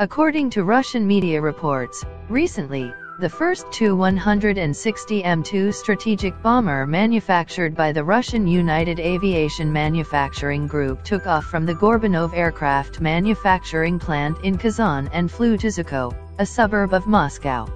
According to Russian media reports, recently, the first Tu-160M2 strategic bomber manufactured by the Russian United Aviation Manufacturing Group took off from the Gorbunov aircraft manufacturing plant in Kazan and flew to Zuko, a suburb of Moscow.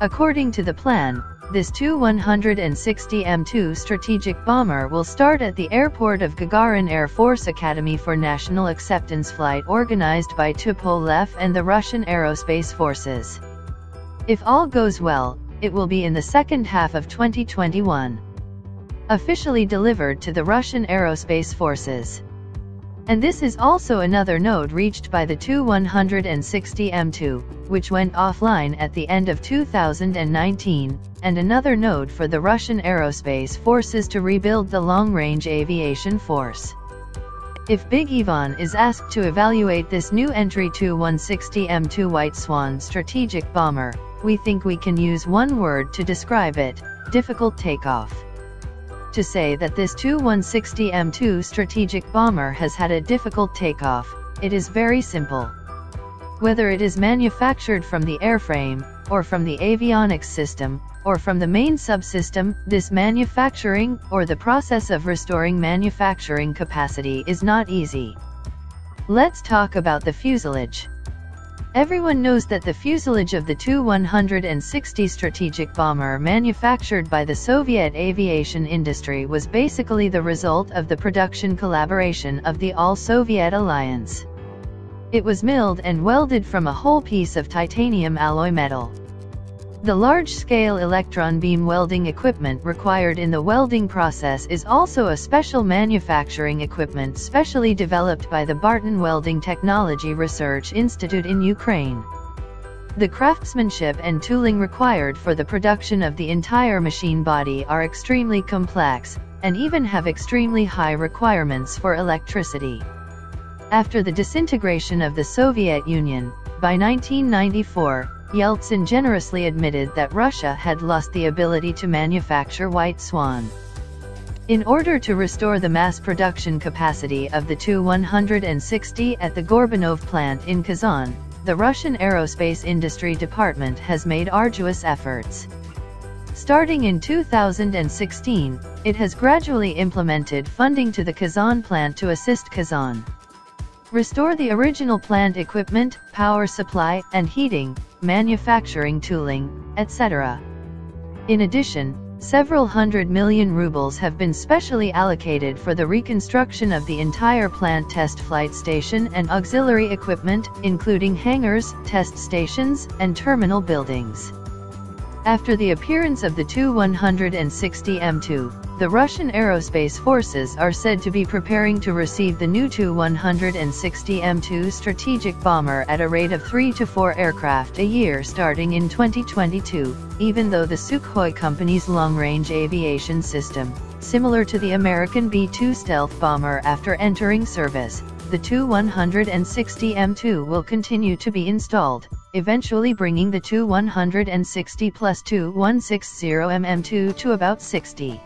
According to the plan, this Tu-160M2 strategic bomber will start at the airport of Gagarin Air Force Academy for National Acceptance Flight organized by Tupolev and the Russian Aerospace Forces. If all goes well, it will be in the second half of 2021. Officially delivered to the Russian aerospace forces. And this is also another node reached by the Tu-160M2, which went offline at the end of 2019, and another node for the Russian aerospace forces to rebuild the long-range aviation force. If Big Ivan is asked to evaluate this new entry Tu-160M2 White Swan strategic bomber, we think we can use one word to describe it, difficult takeoff. To say that this Tu-160M2 strategic bomber has had a difficult takeoff, it is very simple. Whether it is manufactured from the airframe, or from the avionics system, or from the main subsystem, this manufacturing, or the process of restoring manufacturing capacity is not easy. Let's talk about the fuselage. Everyone knows that the fuselage of the Tu-160 strategic bomber manufactured by the Soviet aviation industry was basically the result of the production collaboration of the All-Soviet Alliance. It was milled and welded from a whole piece of titanium alloy metal. The large-scale electron beam welding equipment required in the welding process is also a special manufacturing equipment specially developed by the Barton Welding Technology Research Institute in Ukraine. The craftsmanship and tooling required for the production of the entire machine body are extremely complex, and even have extremely high requirements for electricity. After the disintegration of the Soviet Union, by 1994, Yeltsin generously admitted that Russia had lost the ability to manufacture White Swan. In order to restore the mass production capacity of the Tu-160 at the Gorbunov plant in Kazan, the Russian Aerospace Industry Department has made arduous efforts. Starting in 2016, it has gradually implemented funding to the Kazan plant to assist Kazan. Restore the original plant equipment, power supply, and heating, manufacturing tooling, etc. In addition, several hundred million rubles have been specially allocated for the reconstruction of the entire plant test flight station and auxiliary equipment, including hangars, test stations, and terminal buildings. After the appearance of the Tu-160M2, the Russian aerospace forces are said to be preparing to receive the new Tu-160M2 strategic bomber at a rate of 3 to 4 aircraft a year starting in 2022, even though the Sukhoi company's long-range aviation system, similar to the American B-2 stealth bomber after entering service, the Tu-160M2 will continue to be installed, eventually bringing the Tu-160 plus Tu-160MM2 to about 60.